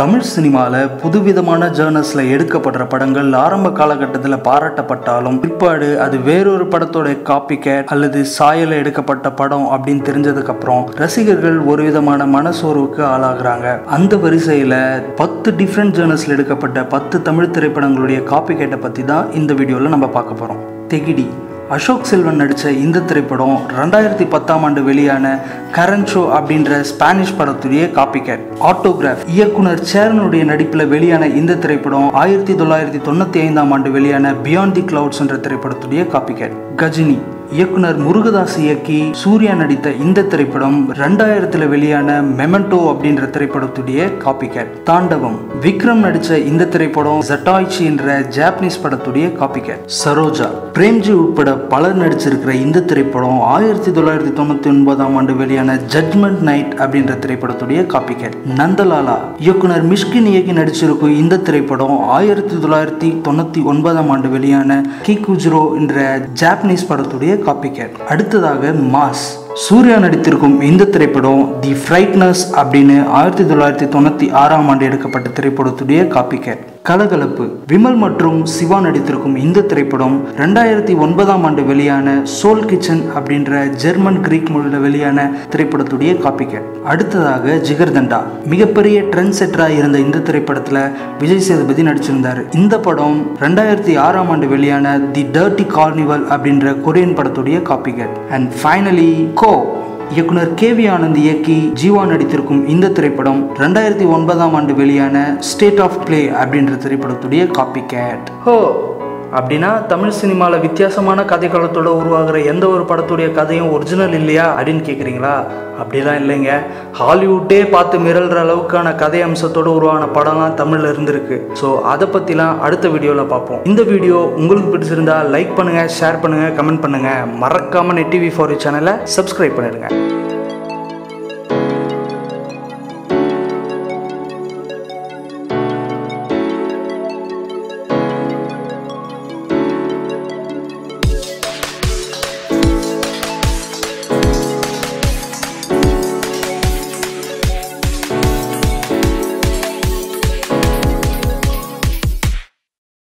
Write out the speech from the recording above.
தமிழ் சினிமாவில் புதுவிதமான ஜேர்னல்ஸில் எடுக்கப்படுற படங்கள் ஆரம்ப காலகட்டத்தில் பாராட்டப்பட்டாலும் பிற்பாடு அது வேறொரு படத்தோட காப்பி கேட் அல்லது சாயல எடுக்கப்பட்ட படம் அப்படின்னு தெரிஞ்சதுக்கப்புறம் ரசிகர்கள் ஒரு விதமான மனசோர்வுக்கு ஆளாகிறாங்க. அந்த வரிசையில் பத்து டிஃப்ரெண்ட் ஜேர்னல்ஸில் எடுக்கப்பட்ட பத்து தமிழ் திரைப்படங்களுடைய காப்பி கேட்டை பற்றி தான் இந்த வீடியோவில் நம்ம பார்க்க போகிறோம் தெகிடி. அசோக் செல்வன் நடித்த இந்த திரைப்படம் ரெண்டாயிரத்தி பத்தாம் ஆண்டு வெளியான கரண் ஷோ அப்படின்ற ஸ்பானிஷ் படத்துடைய காப்பிக்கேட். ஆட்டோகிராஃப். இயக்குனர் சேரனுடைய நடிப்பில் வெளியான இந்த திரைப்படம் ஆயிரத்தி தொள்ளாயிரத்தி தொண்ணூற்றி ஐந்தாம் ஆண்டு வெளியான பியாண்ட் தி கிளவுட்ஸ் என்ற திரைப்படத்துடைய காப்பிகேட் கஜினி. இயக்குனர் முருகதாஸ் இயக்கி சூர்யா நடித்த இந்த திரைப்படம் ரெண்டாயிரத்துல வெளியான மெமெண்டோ அப்படின்ற திரைப்படத்துடைய காப்பிகேட் தாண்டவம். விக்ரம் நடித்த இந்த திரைப்படம் ஜட்டாய்ச்சி என்ற ஜாப்பனீஸ் படத்துடைய காப்பிகேட் சரோஜா. பிரேம்ஜி உட்பட பலர் நடிச்சிருக்கிற இந்த திரைப்படம் ஆயிரத்தி தொள்ளாயிரத்தி தொண்ணூத்தி ஒன்பதாம் ஆண்டு வெளியான ஜட்மெண்ட் நைட் அப்படின்ற திரைப்படத்துடைய காப்பிகேட் நந்தலாலா. இயக்குனர் மிஷ்கின் இயக்கி நடிச்சிருக்கும் இந்த திரைப்படம் ஆயிரத்தி தொள்ளாயிரத்தி தொண்ணூத்தி ஒன்பதாம் ஆண்டு வெளியான கிகுஜ்ரோ என்ற ஜாப்பனீஸ் படத்துடைய காப்பிகேட் அடுத்ததாக மாஸ். சூர்யா நடித்திருக்கும் இந்த திரைப்படம் தி ஃப்ரைட்னஸ் அப்படின்னு ஆயிரத்தி தொள்ளாயிரத்தி தொண்ணூற்றி ஆறாம் ஆண்டு எடுக்கப்பட்ட திரைப்படத்துடைய காப்பிகேட் கலகலப்பு. விமல் மற்றும் சிவா நடித்திருக்கும் இந்த திரைப்படம் ரெண்டாயிரத்தி ஒன்பதாம் ஆண்டு வெளியான சோல் கிச்சன் அப்படின்ற ஜெர்மன் கிரீக் மொழியில் வெளியான திரைப்படத்துடைய காப்பிகேட் அடுத்ததாக ஜிகர்தண்டா மிகப்பெரிய ட்ரெண்ட் செட்டராக இருந்த இந்த திரைப்படத்தில் விஜய் சேதுபதி நடிச்சிருந்தார். இந்த படம் ரெண்டாயிரத்தி ஆறாம் ஆண்டு வெளியான தி டர்ட்டி கார்னிவல் அப்படின்ற கொரியன் படத்துடைய காப்பிகேட் அண்ட் ஃபைனலி கோ இயக்குனர் கே வி ஆனந்த் இயக்கி ஜீவா நடித்திருக்கும் இந்த திரைப்படம் ரெண்டாயிரத்தி ஒன்பதாம் ஆண்டு வெளியான ஸ்டேட் ஆஃப் பிளே அப்படின்ற திரைப்படத்துடைய காப்பி கேட் ஹோ அப்படின்னா தமிழ் சினிமாவில் வித்தியாசமான கதைக்களத்தோட உருவாகிற எந்த ஒரு படத்துடைய கதையும் ஒரிஜினல் இல்லையா அப்படின்னு கேட்குறீங்களா அப்படிலாம் இல்லைங்க. ஹாலிவுட்டே பார்த்து மிரள்கிற அளவுக்கான கதை அம்சத்தோட உருவான படம்லாம் தமிழில் இருந்திருக்கு. ஸோ அதை பற்றிலாம் அடுத்த வீடியோவில் பார்ப்போம். இந்த வீடியோ உங்களுக்கு பிடிச்சிருந்தா லைக் பண்ணுங்கள் ஷேர் பண்ணுங்கள் கமெண்ட் பண்ணுங்கள் மறக்காமல் நெட் டிவி ஃபார் சேனலை சப்ஸ்கிரைப் பண்ணிடுங்க.